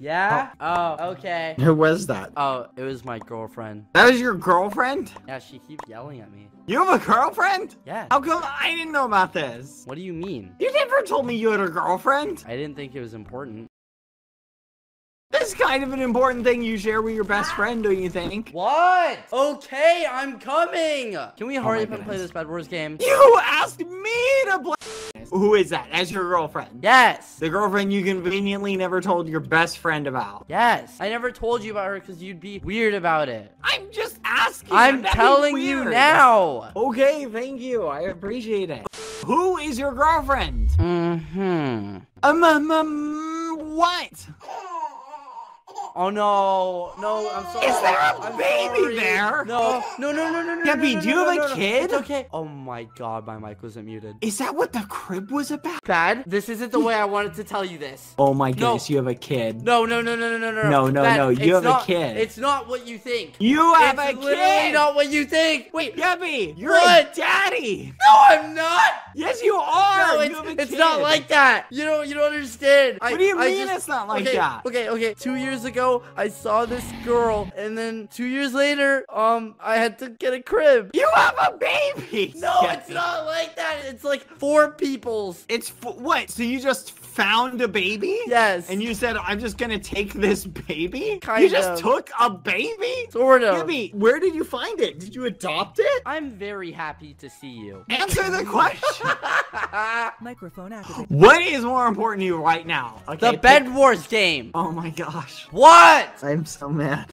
Yeah? Oh. oh, okay. Who was that? Oh, it was my girlfriend. That was your girlfriend? Yeah, she keeps yelling at me. You have a girlfriend? Yeah. How come I didn't know about this? What do you mean? You never told me you had a girlfriend. I didn't think it was important. That's kind of an important thing you share with your best friend, don't you think? What? Okay, I'm coming. Can we oh hurry my up and play this Bed Wars game? You asked me to play. Who is that? As your girlfriend? Yes. The girlfriend you conveniently never told your best friend about. Yes. I never told you about her because you'd be weird about it. I'm just asking. I'm telling you now. Okay, thank you. I appreciate it. Who is your girlfriend? Mm-hmm. Um, um, um what? Oh no, no, I'm sorry. Is there a I'm baby sorry. there? No, no, no, no, no, no. Geppy, no, no, do you no, have no, a no. kid? It's okay. Oh my god, my mic wasn't muted. Is that what the crib was about? Bad. This isn't the way I wanted to tell you this. Oh my No. goodness, you have a kid. No, no, no, no, no, no, no. No, no, Bad. no, you It's have a kid. It's not what you think. You have it's a literally kid. not what you think. Wait. Geppy, you're What? a daddy. No, I'm not. Yes, you are. No, You it's, not like that. You don't you don't understand. I- What do you I mean just- it's not like okay, that? Okay, okay. Two years ago, I saw this girl, and then two years later, um, I had to get a crib. You have a baby. No, it's not like that. It's like four people's. It's f- what? So you just found a baby? Yes. And you said, I'm just gonna take this baby? Kind you just of. took a baby? Sort of. Geppy, where did you find it? Did you adopt it? I'm very happy to see you. Answer the question. Microphone activated. what is more important to you right now? Okay, the Bed Wars game. Oh my gosh. What? I'm so mad.